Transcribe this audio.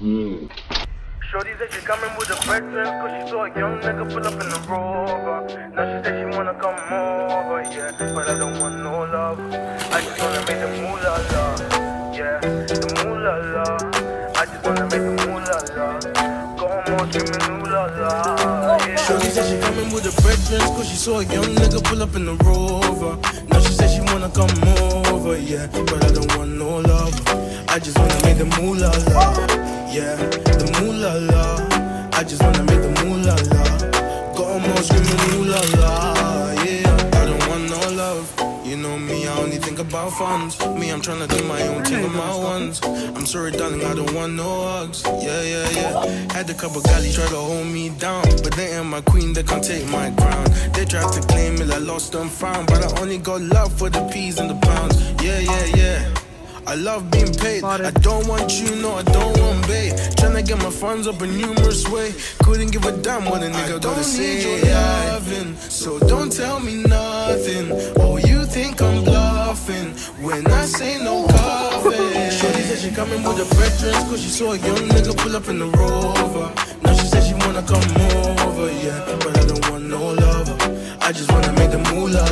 Shorty said she coming with her friends cause she saw a young nigga pull up in the rover. Now she said she wanna come over, yeah. But I don't want no love. I just wanna make the moolah la, yeah. The moolah la. I just wanna make the moolah la. Go home on ooh la la, yeah. Shorty said she coming with her brethren cause she saw a young nigga pull up in the rover. Now she said she wanna come over, yeah. But I don't want no love. I just wanna make the moolah la, yeah. The moolah la. I just wanna make the moolah la. Got 'em all screaming ooh la la, yeah. I don't want no love. You know me, I only think about funds. Me, I'm trying to do my own thing with my ones. I'm sorry, darling, I don't want no hugs. Yeah, yeah, yeah. Had a couple galleys try to hold me down, but they ain't my queen, they can't take my crown. They tried to claim it, I lost and found, but I only got love for the peas and the pounds. Yeah, yeah, yeah. I love being paid. I don't want you, no, I don't want get my funds up a numerous way. Couldn't give a damn what a nigga I gotta say. Don't need your loving, so don't tell me nothing. Oh, you think I'm bluffing when I say no coffee. Shorty said she coming with a preference, cause she saw a young nigga pull up in the rover. Now she said she wanna come over, yeah, but I don't want no lover. I just wanna make the moolah.